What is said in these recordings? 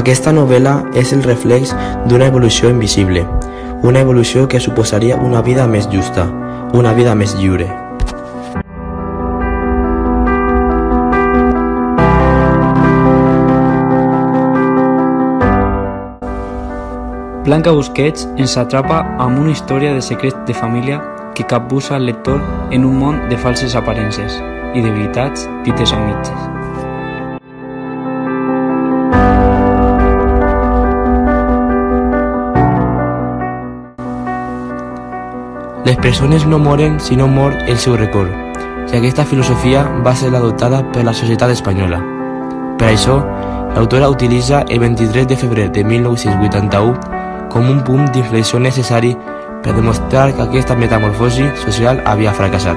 Aquesta novel·la és el reflex d'una evolució invisible, una evolució que suposaria una vida més justa, una vida més lliure. Blanca Busquets ens atrapa amb una història de secret de família que capbussa el lector en un món de falses aparences i de veritats dites a mitges. Les persones no moren si no mor el seu record, i aquesta filosofia va ser adoptada per la societat espanyola. Per això, l'autora utilitza el 23 de febrer de 1981 com un punt d'inflexió necessari per demostrar que aquesta metamorfosi social havia fracassat.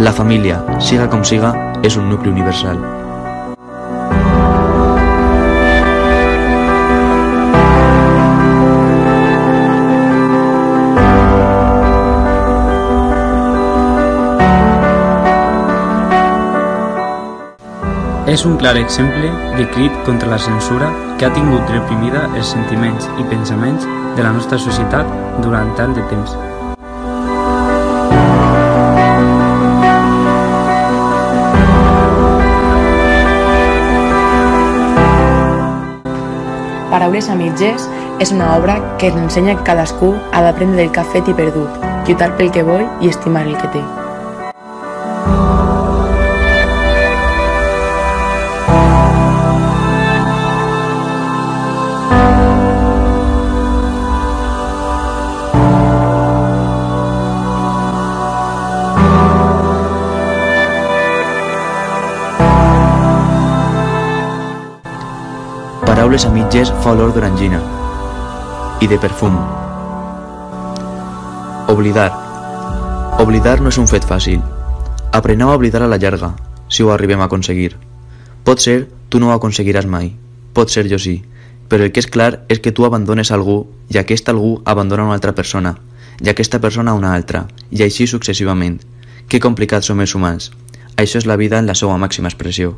La família, siga com siga, és un nucli universal. És un clar exemple de crit contra la censura que ha tingut reprimida els sentiments i pensaments de la nostra societat durant tant de temps. Paraules a mitges és una obra que ens ensenya que cadascú ha d'aprendre del que ha fet i perdut, lluitar pel que vol i estimar el que té. Paraules a mitges fa olor d'orangina i de perfum. Oblidar. Oblidar no és un fet fàcil. Apreneu a oblidar a la llarga, si ho arribem a aconseguir. Pot ser, tu no ho aconseguiràs mai. Pot ser, jo sí. Però el que és clar és que tu abandones algú i aquest algú abandona una altra persona i aquesta persona una altra i així successivament. Que complicats som els humans. Això és la vida en la seva màxima expressió.